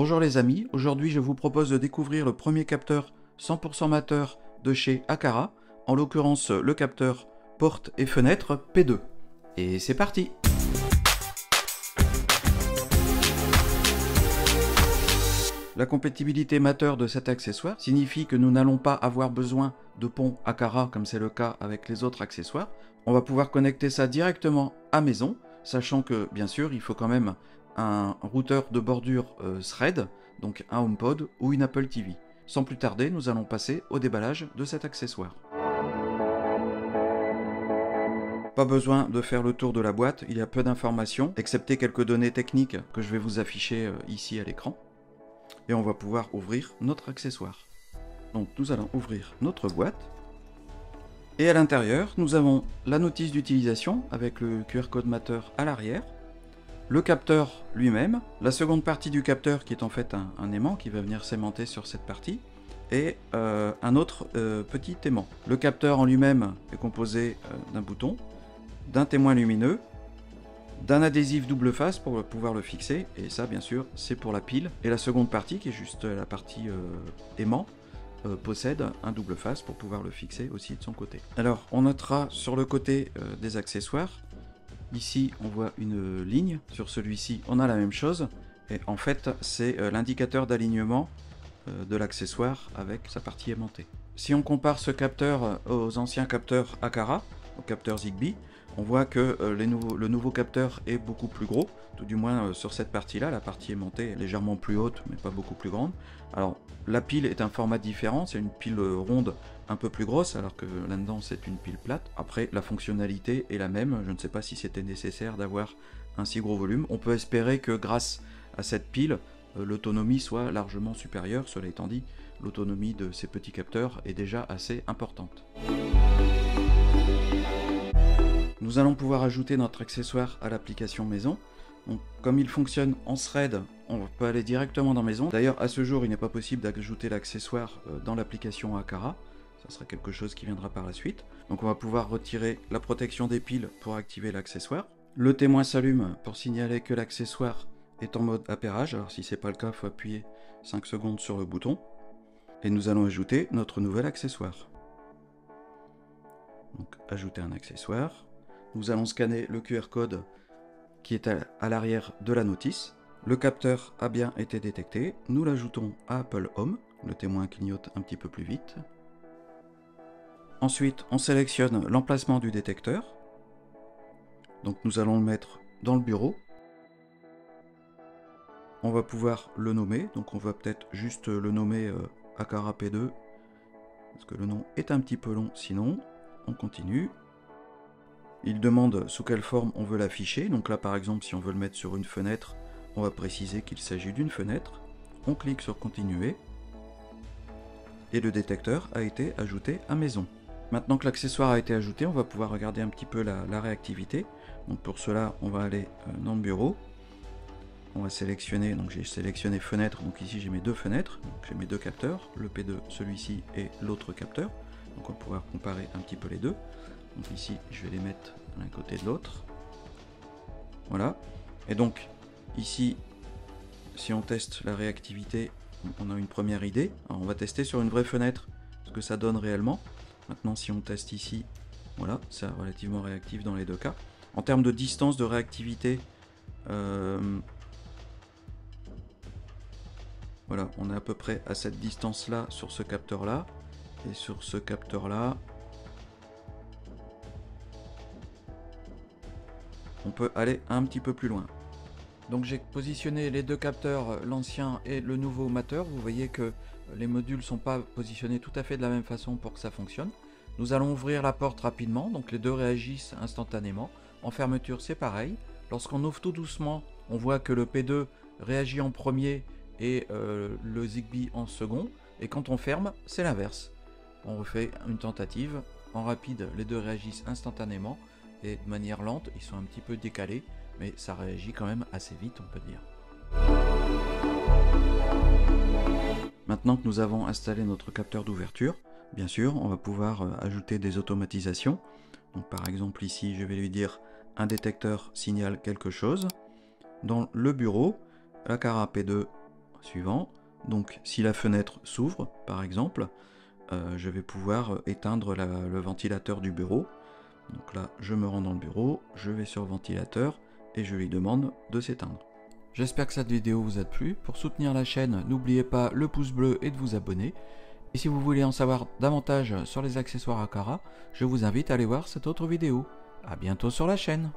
Bonjour les amis, aujourd'hui je vous propose de découvrir le premier capteur 100% mateur de chez Akara, en l'occurrence le capteur porte et fenêtre P2. Et c'est parti La compatibilité mateur de cet accessoire signifie que nous n'allons pas avoir besoin de pont Akara comme c'est le cas avec les autres accessoires. On va pouvoir connecter ça directement à maison, sachant que bien sûr il faut quand même un routeur de bordure euh, Thread, donc un HomePod ou une Apple TV. Sans plus tarder, nous allons passer au déballage de cet accessoire. Pas besoin de faire le tour de la boîte, il y a peu d'informations, excepté quelques données techniques que je vais vous afficher euh, ici à l'écran et on va pouvoir ouvrir notre accessoire. Donc nous allons ouvrir notre boîte. Et à l'intérieur, nous avons la notice d'utilisation avec le QR code mateur à l'arrière, le capteur lui-même, la seconde partie du capteur qui est en fait un, aimant qui va venir s'aimanter sur cette partie, et euh, un autre euh, petit aimant. Le capteur en lui-même est composé euh, d'un bouton, d'un témoin lumineux, d'un adhésif double face pour pouvoir le fixer, et ça bien sûr c'est pour la pile. Et la seconde partie, qui est juste la partie aimant, possède un double face pour pouvoir le fixer aussi de son côté. Alors on notera sur le côté des accessoires, ici on voit une ligne, sur celui-ci on a la même chose, et en fait c'est l'indicateur d'alignement de l'accessoire avec sa partie aimantée. Si on compare ce capteur aux anciens capteurs Akara, au capteur Zigbee, on voit que euh, le nouveau capteur est beaucoup plus gros, tout du moins euh, sur cette partie-là, la partie aimantée est légèrement plus haute, mais pas beaucoup plus grande. Alors, la pile est un format différent, c'est une pile euh, ronde un peu plus grosse, alors que là-dedans c'est une pile plate. Après, la fonctionnalité est la même, je ne sais pas si c'était nécessaire d'avoir un si gros volume. On peut espérer que grâce à cette pile, l'autonomie soit largement supérieure, cela étant dit, l'autonomie de ces petits capteurs est déjà assez importante. Nous allons pouvoir ajouter notre accessoire à l'application maison. Comme il fonctionne en thread, on peut aller directement dans maison. D'ailleurs, à ce jour, il n'est pas possible d'ajouter l'accessoire euh, dans l'application Akara. Ça sera quelque chose qui viendra par la suite. Donc on va pouvoir retirer la protection des piles pour activer l'accessoire. Le témoin s'allume pour signaler que l'accessoire est en mode appairage. Alors si c'est pas le cas, il faut appuyer 5 secondes sur le bouton. Et nous allons ajouter notre nouvel accessoire. Donc ajouter un accessoire. Nous allons scanner le QR code qui est à, l'arrière de la notice. Le capteur a bien été détecté. Nous l'ajoutons à Apple Home. Le témoin clignote un petit peu plus vite. Ensuite, on sélectionne l'emplacement du détecteur. Donc nous allons le mettre dans le bureau. On va pouvoir le nommer. Donc on va peut-être juste le nommer euh, Akara P2. Parce que le nom est un petit peu long sinon. On continue. Il demande sous quelle forme on veut l'afficher. Donc là par exemple si on veut le mettre sur une fenêtre, on va préciser qu'il s'agit d'une fenêtre. On clique sur continuer. Et le détecteur a été ajouté à maison. Maintenant que l'accessoire a été ajouté, on va pouvoir regarder un petit peu la, réactivité. Donc pour cela, on va aller euh, dans le bureau. On va sélectionner, donc j'ai sélectionné fenêtre, donc ici j'ai mes deux fenêtres, j'ai mes deux capteurs, le P2, celui-ci et l'autre capteur. Donc on va pouvoir comparer un petit peu les deux. Donc ici, je vais les mettre l'un côté de l'autre. Voilà. Et donc, ici, si on teste la réactivité, on a une première idée. Alors, on va tester sur une vraie fenêtre ce que ça donne réellement. Maintenant, si on teste ici, voilà, c'est relativement réactif dans les deux cas. En termes de distance de réactivité, euh, voilà, on est à peu près à cette distance-là sur ce capteur-là. Et sur ce capteur-là, on peut aller un petit peu plus loin. Donc j'ai positionné les deux capteurs, l'ancien et le nouveau mateur. Vous voyez que les modules sont pas positionnés tout à fait de la même façon pour que ça fonctionne. Nous allons ouvrir la porte rapidement, donc les deux réagissent instantanément. En fermeture c'est pareil. Lorsqu'on ouvre tout doucement, on voit que le P2 réagit en premier et euh, le Zigbee en second. Et quand on ferme, c'est l'inverse. On refait une tentative. En rapide, les deux réagissent instantanément et de manière lente, ils sont un petit peu décalés, mais ça réagit quand même assez vite, on peut dire. Maintenant que nous avons installé notre capteur d'ouverture, bien sûr, on va pouvoir euh, ajouter des automatisations. Par exemple ici, je vais lui dire un détecteur signale quelque chose. Dans le bureau, la Cara P2 suivant. Donc si la fenêtre s'ouvre, par exemple, euh, je vais pouvoir éteindre le ventilateur du bureau. Donc là, je me rends dans le bureau, je vais sur ventilateur et je lui demande de s'éteindre. J'espère que cette vidéo vous a plu. Pour soutenir la chaîne, n'oubliez pas le pouce bleu et de vous abonner. Et si vous voulez en savoir davantage sur les accessoires Akara, je vous invite à aller voir cette autre vidéo. A bientôt sur la chaîne